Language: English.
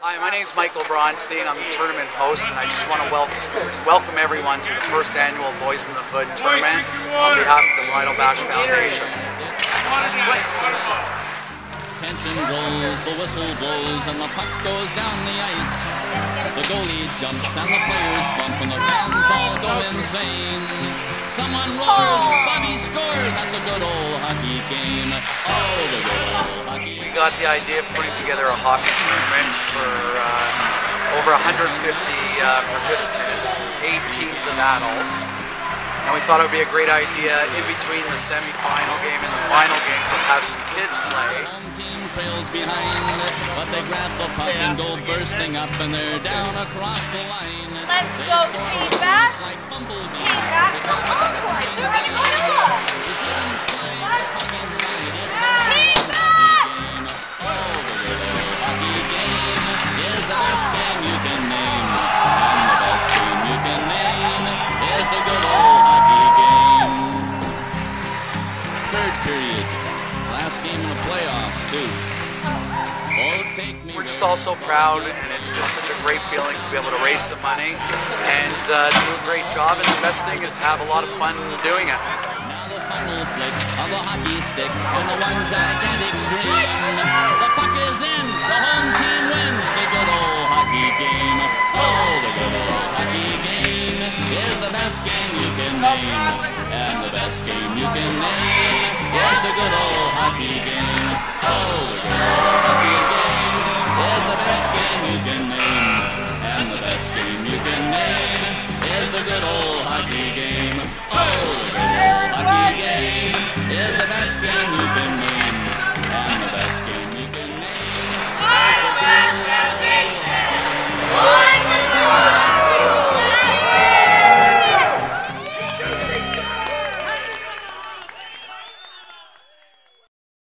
Hi, my name is Michael Bronstein. I'm the tournament host, and I just want to welcome welcome everyone to the first annual Boyz in the Hood tournament on behalf of the Bridlebash Foundation. Tension the whistle blows, and the puck goes down the ice. The goalie jumps and the players bump, and the fans all go insane. Someone roars, Bobby scores at the good old hockey game. Oh, the good old hockey. We got the idea of putting together a hockey tournament for uh, over 150 uh, participants, eight teams of adults. And we thought it would be a great idea in between the semi-final game and the final game to have some kids play. Team trails behind, but they grab the puck and go bursting up, and they're down across the line. Let's go, Team Period. Last game in the playoffs, too. We're just all so proud, and it's just such a great feeling to be able to raise some money and uh, do a great job. And the best thing is to have a lot of fun doing it. Now the final flick of the hockey stick on the one gigantic screen. The puck is in. The home team wins the good old hockey game. Oh, the good old hockey game is the best game you can name. And the best game you can name is the good old hockey game. Oh,